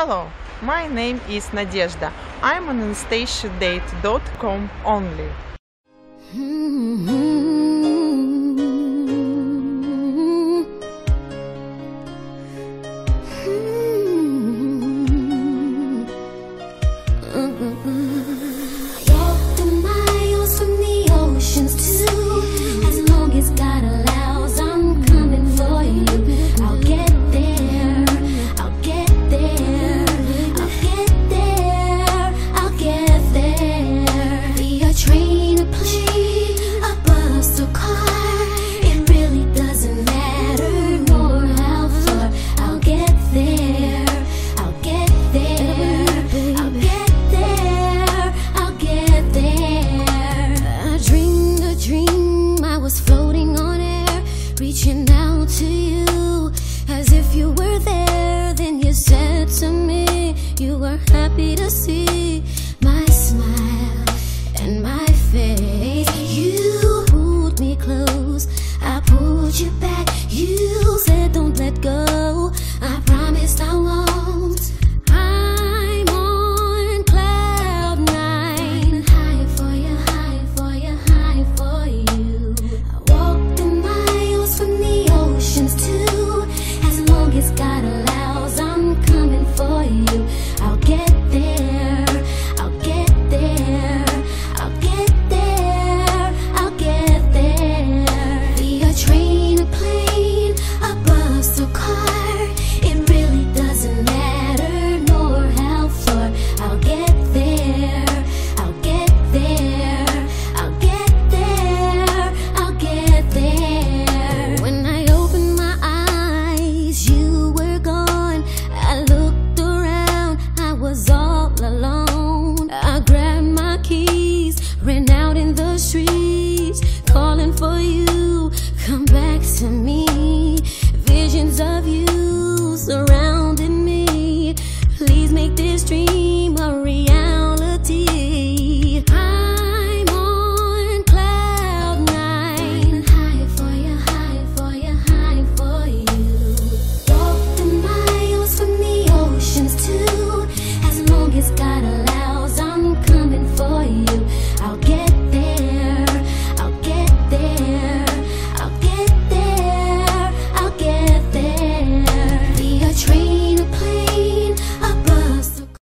Hello, my name is Nadezhda. I'm on AnastasiaDate.com only. Mm-hmm. reaching out to you as if you were there. Then you said to me you were happy to see. to me. Visions of you surrounding me.